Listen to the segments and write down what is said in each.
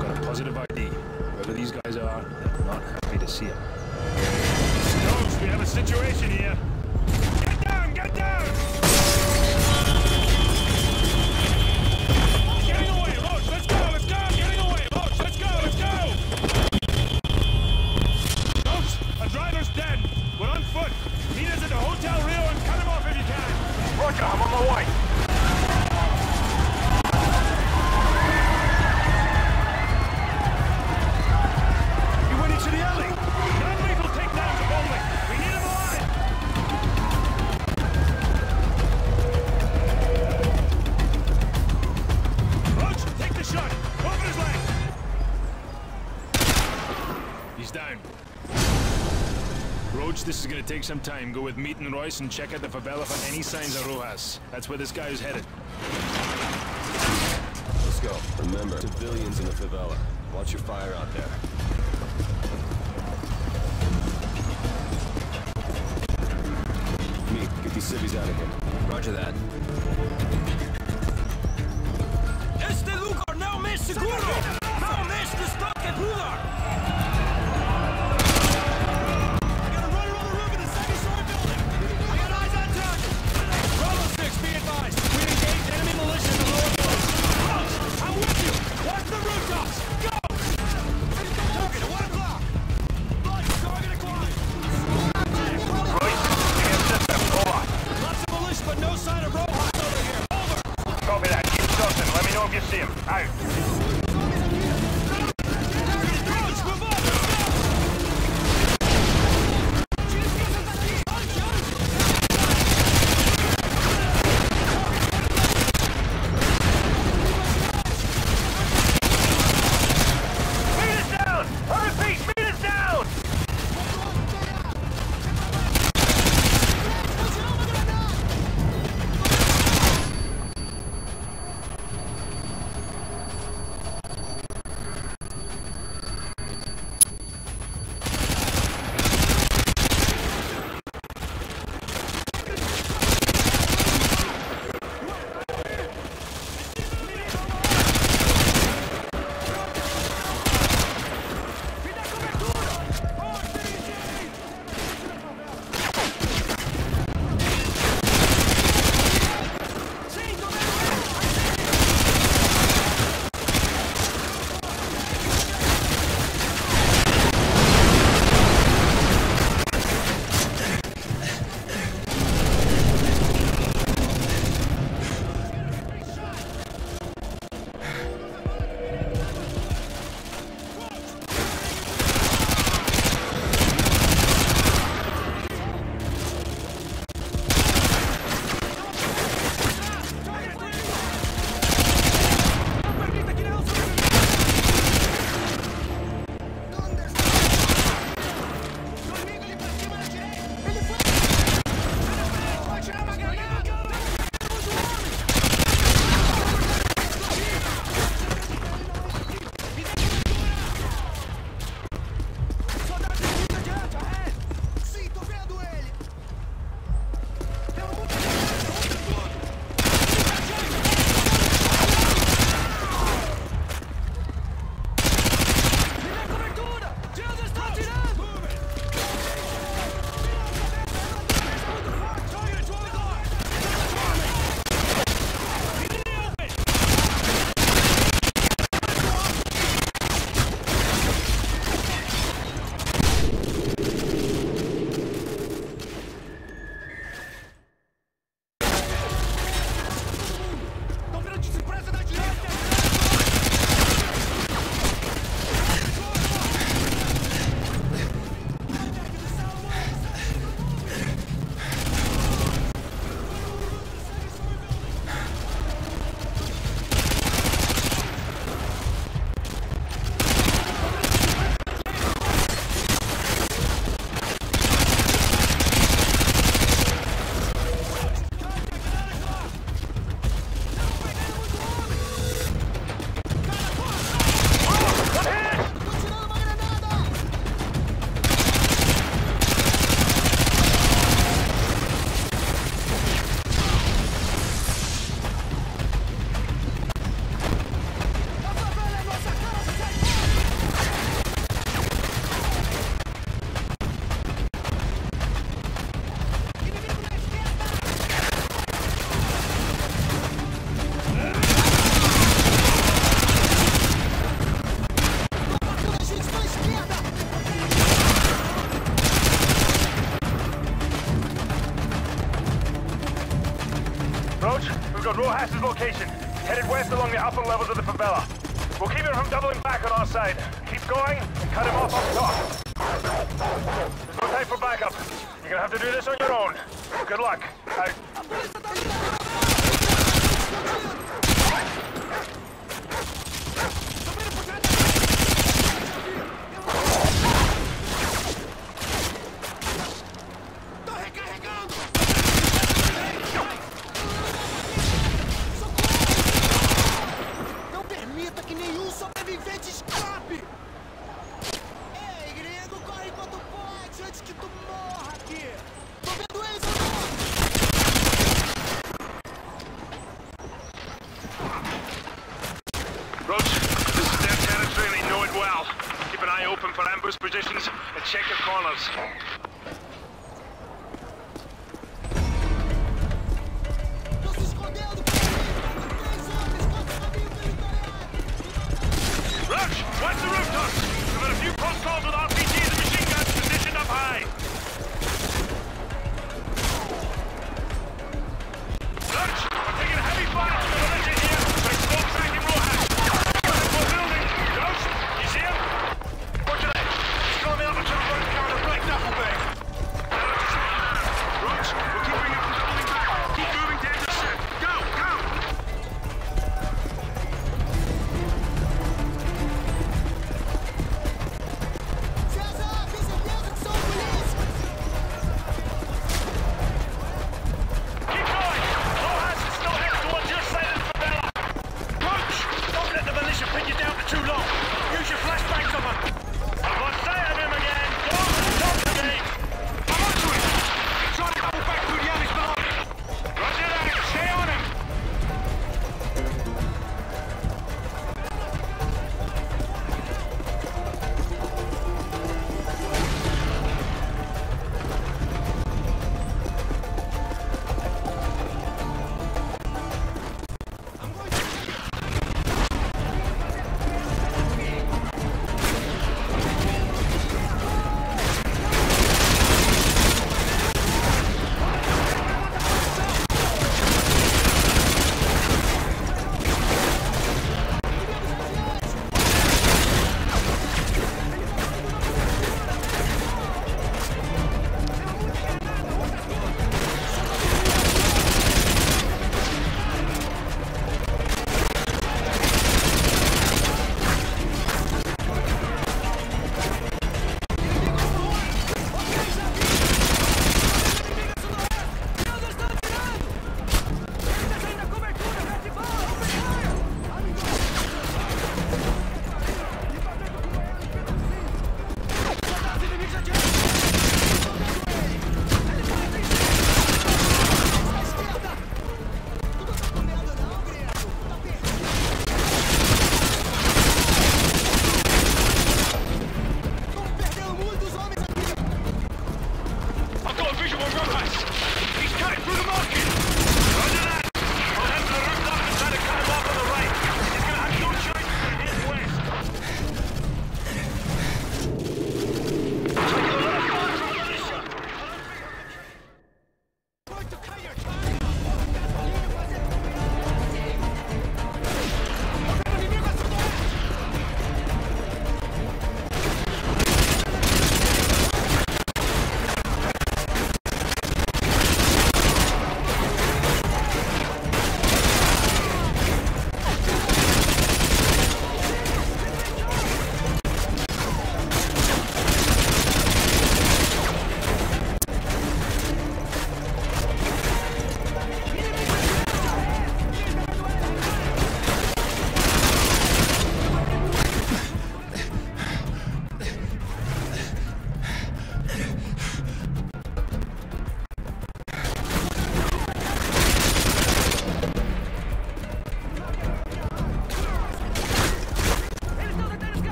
Got a positive ID. Whoever these guys are, they're not happy to see it. Jones, we have a situation here. take some time, go with Meat and Royce and check out the favela for any signs of Rojas. That's where this guy is headed. Let's go. Remember, civilians in the favela. Watch your fire out there. Meat, get these civvies out of here. Roger that.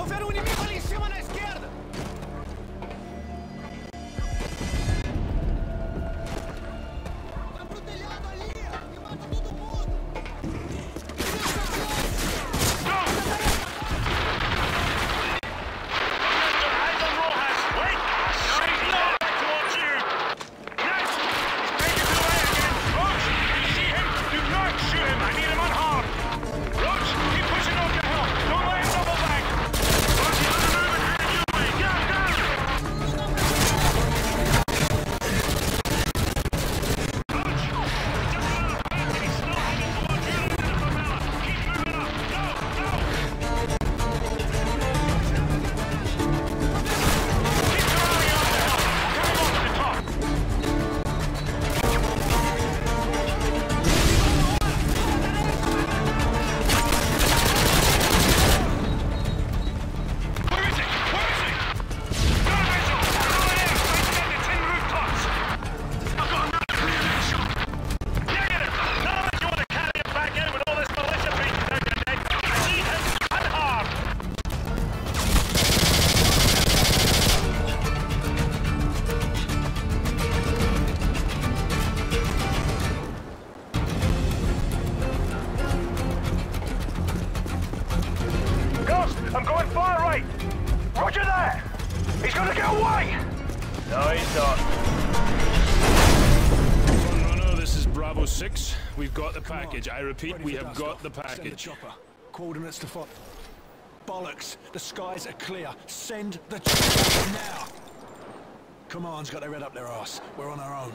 Dov'era un package. I repeat, Ready we have got off. the Send the package. chopper. Coordinates to follow. Bollocks! The skies are clear. Send the chopper now! Command's got their head up their ass. We're on our own.